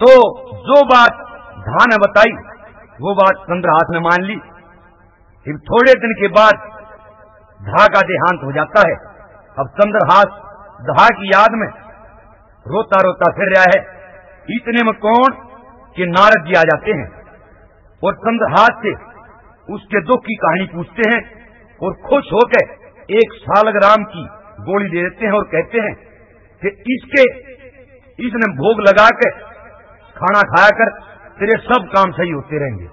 तो जो बात धा ने बताई, वो बात चंद्रहास ने मान ली। फिर थोड़े दिन के बाद धा का देहांत हो जाता है। अब चंद्रहास धा की याद में रोता रोता फिर रहा है। इतने में कौन कि नारद जी आ जाते हैं और चंद्रहास से उसके दुख की कहानी पूछते हैं और खुश होकर एक सालग्राम की गोली दे देते हैं और कहते हैं कि इसके, इसने भोग लगा के खाना खाया कर, तेरे सब काम सही होते रहेंगे।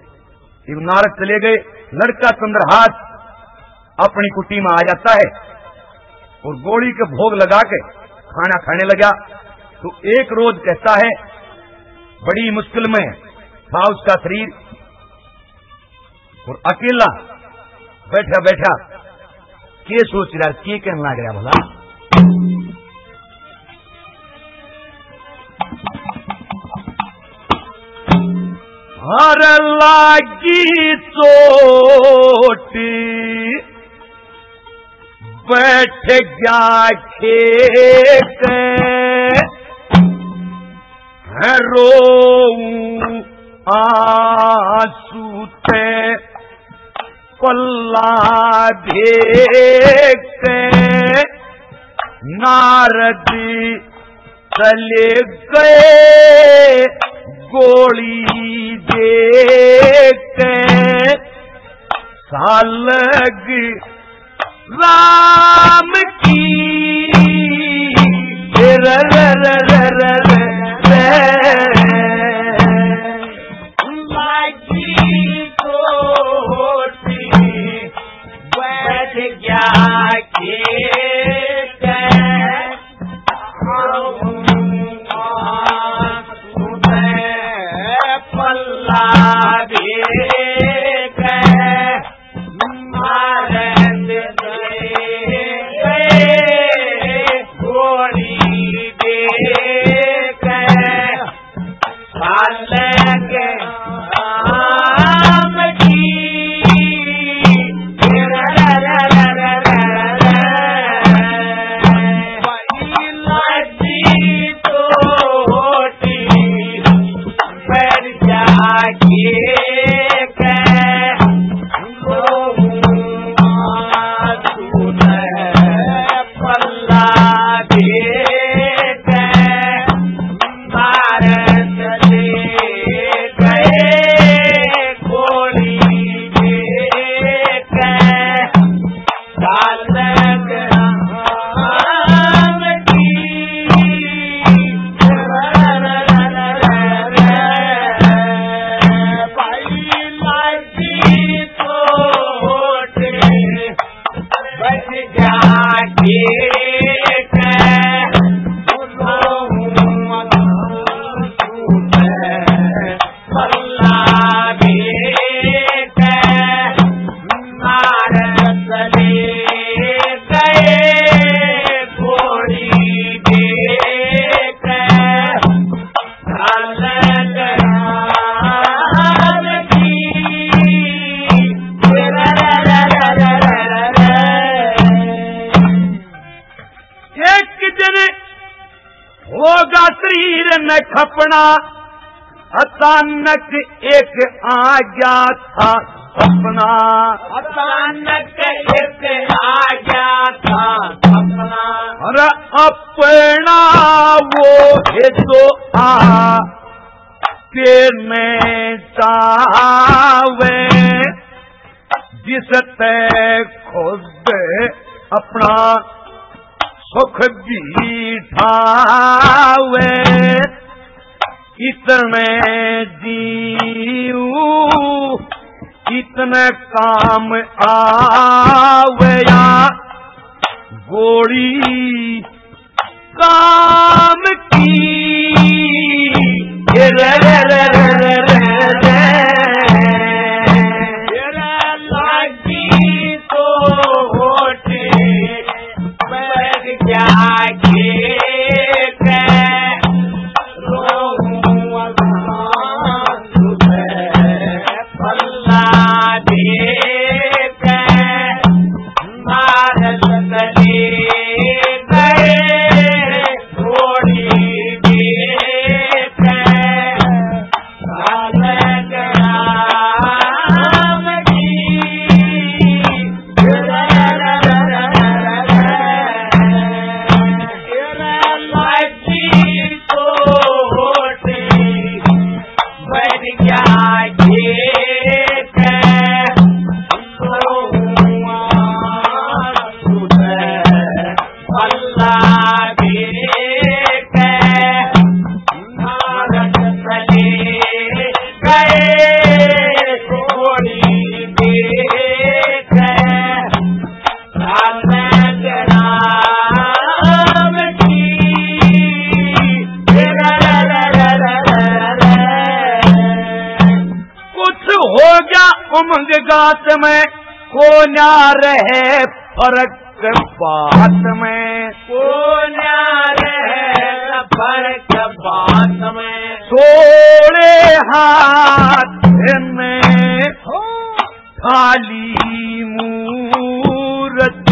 नारद चले गए, लड़का चंद्रहास अपनी कुटी में आ जाता है और गोली के भोग लगा के खाना खाने लगा। तो एक रोज कहता है, बड़ी मुश्किल में था उसका शरीर। और अकेला बैठा बैठा के सोच रहा के कहना लग भला? हर लागी चोटी बैठ गया खेत रो आसूते पल्ला भेते नारदी चले गए को। सालग राम जा लगे अचानक एक आ गया था सपना। अचानक एक आ गया था सपना। अरे अपना वो है तो आ के मैं चावे जिस तय खुद अपना सुख भी ठावे इतने जीव इतने काम आवया गोड़ी काम की। रे रे रे रे गात में को ना रहे फ़र्क? बात में। को ना रहे फ़र्क? बात में। छोड़े हाथ में खाली मूरत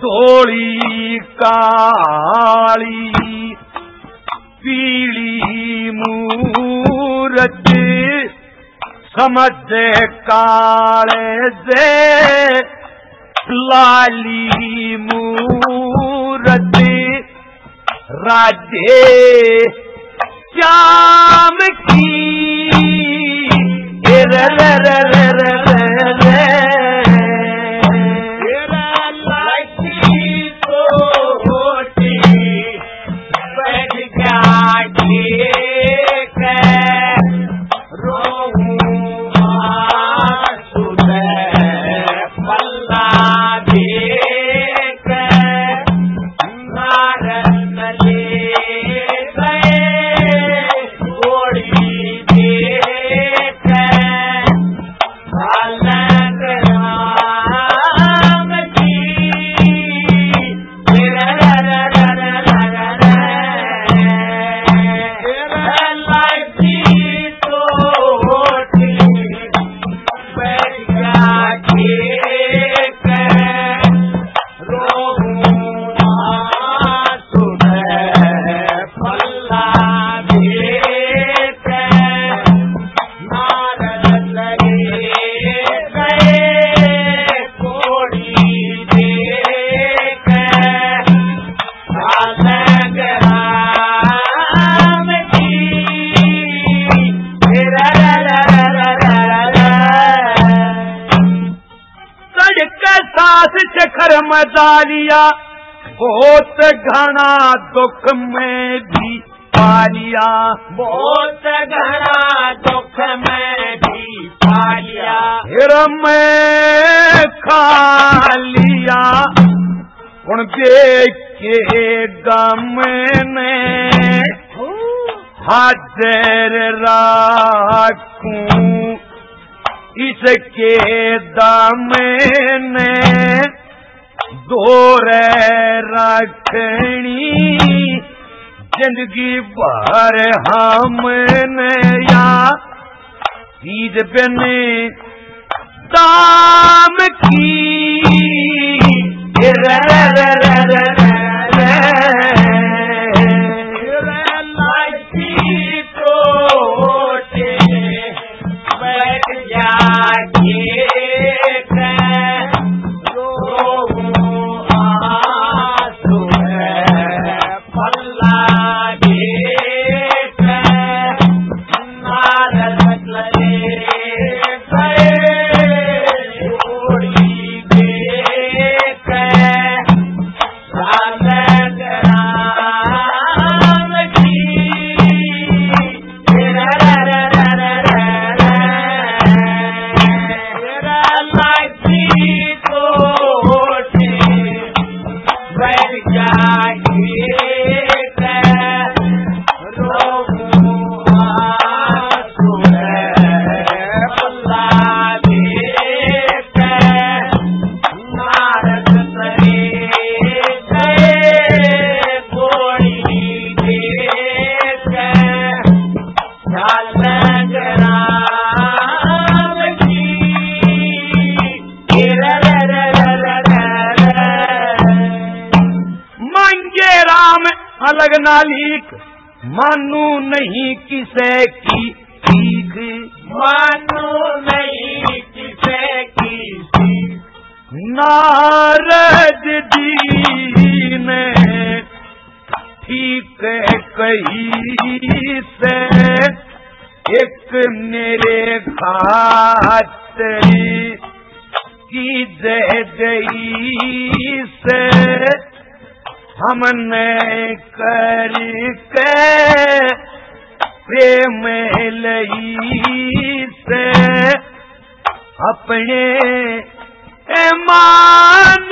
धोड़ी काली पीली मूरत। समझ काले से लाली मूरत रे रे रे चखर मचालिया बहुत घना दुख में भी पालिया। बहुत घना दुख में भी पालिया। फिर मैं खा लिया उन देख के गम ने हाजिर राखूं इसके दम ने दूर रखनी जिंदगी भर हमने या ईद बने दाम की नालीक मानू नहीं किसे की ठीक मानू नहीं किसे की नारद जी ने ठीक कही से एक मेरे खातरी की जय जई से हमने करके प्रेम लई से अपने ईमान